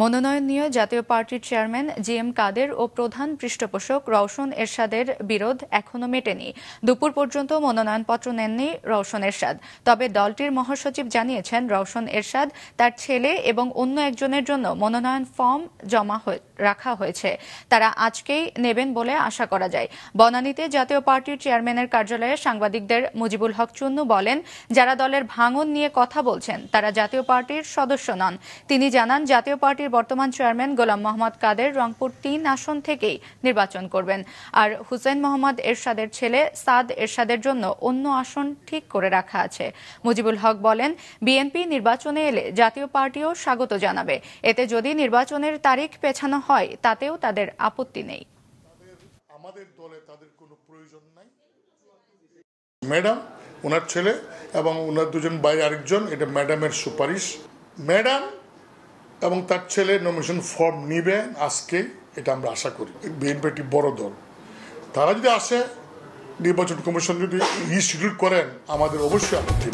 মনোনয়ন নিয়ে জাতীয় পার্টির চেয়ারম্যান জি এম কাদের ও প্রধান পৃষ্ঠপোষক রওশন এরশাদের বিরোধ এখনও মেটেনি। দুপুর পর্যন্ত মনোনয়নপত্র নেননি রওশন এরশাদ। তবে দলটির মহাসচিব জানিয়েছেন, রওশন এরশাদ তার ছেলে এবং অন্য একজনের জন্য মনোনয়ন ফর্ম জমা রাখা হয়েছে। তারা আজকেই নেবেন বলে আশা করা যায়। বনানীতে জাতীয় পার্টির চেয়ারম্যানের কার্যালয়ে সাংবাদিকদের মুজিবুল হক চুন্নু বলেন, যারা দলের ভাঙন নিয়ে কথা বলছেন, তারা জাতীয় পার্টির সদস্য নন। তিনি জানান, জাতীয় পার্টির বর্তমান চেয়ারম্যান গোলাম মোহাম্মদ কাদের রংপুর তিন আসন থেকেই নির্বাচন করবেন। আর হুসেন মোহাম্মদ এরশাদের ছেলে সাদ এরশাদের জন্য অন্য আসন ঠিক করে রাখা আছে। মুজিবুল হক বলেন, বিএনপি নির্বাচনে এলে জাতীয় পার্টিও স্বাগত জানাবে। এতে যদি নির্বাচনের তারিখ পেছানো হয়, তাতেও তাদের আপত্তি নেই। আমাদের দলে তাদের কোনো প্রয়োজন নাই। ম্যাডাম, ওনার ছেলে এবং ওনার দুজন বাইরে আরেকজন, এটা ম্যাডামের সুপারিশ। ম্যাডাম এবং তার ছেলে নমিনেশন ফর্ম নিবে আজকে, এটা আমরা আশা করি। বিএনপি একটি বড় দল। তারা যদি আসে, নির্বাচন কমিশন যদি রিশিডিউল করেন, আমাদের অবশ্যই আপত্তি